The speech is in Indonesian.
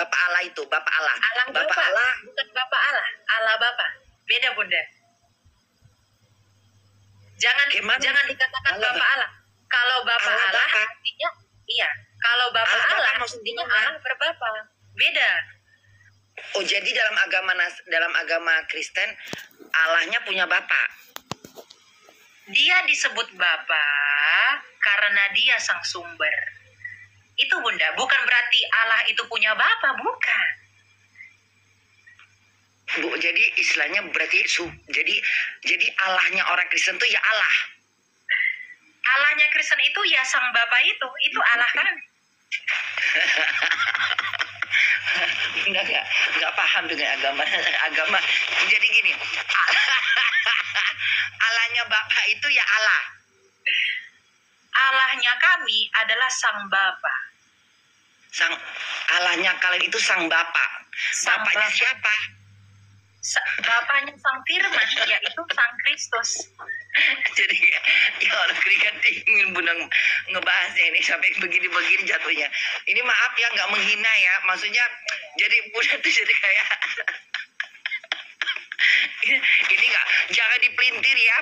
Bapak Allah itu, Bapak Allah. Allah Bapak Bapak, Allah. bukan Bapak Allah. Allah Bapak. Beda Bunda. Jangan Gimana? jangan dikatakan Allah Bapak Allah. Kalau Bapak Allah Allah, Bapak. artinya iya. Kalau Bapak Allah Allah, Bapak maksudnya artinya? Allah berbapa. Beda. Oh, jadi dalam agama dalam agama Kristen Allahnya punya Bapak. Dia disebut Bapa karena dia sang sumber. Itu Bunda, bukan berarti Allah itu punya Bapa, bukan. Bu, jadi istilahnya berarti su, jadi jadi Allahnya orang Kristen tuh ya Allah. Allahnya Kristen itu ya sang Bapa itu, itu Allah kan. Enggak, enggak, enggak paham dengan agama agama. Jadi gini, Allahnya Bapak itu ya Allah. Kami adalah sang Bapa. Sang Allahnya kalian itu sang Bapak. Sang Bapaknya Bapa. siapa? Sa- Bapaknya sang Firman, yaitu sang Kristus. Jadi ya, ya Allah ingin bunda ngebahasnya ini sampai begini-begini jatuhnya. Ini maaf ya nggak menghina ya, maksudnya jadi bunda tuh jadi kayak ini nggak jangan dipelintir ya